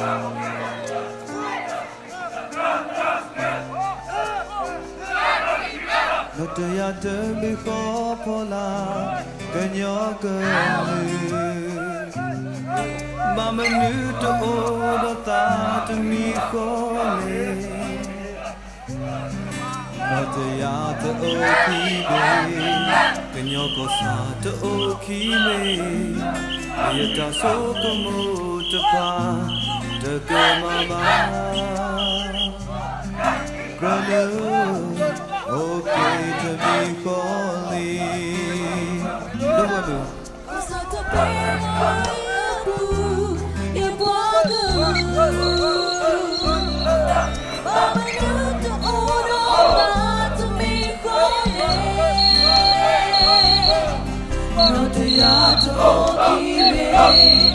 Not the yard before Pola, can you go? Mama knew to order that to me calling. Not the yard to Okibe, can you quero te mamar. Quando o peito me colhe. Não vou meu. Eu só tô pelo e bloco. teatro que vem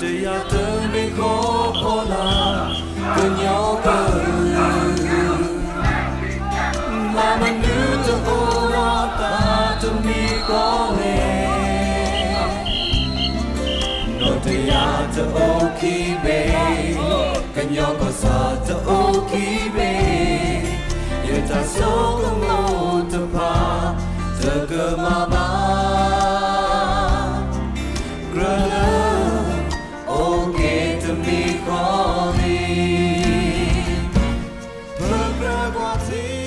gatuyatın bir kopola Dünyada Mama nüte ola tatım bir kole Notuyatı okibe Kanyoko satı okibe Yeta sokumlu tıpa Tıkıma bana água azul.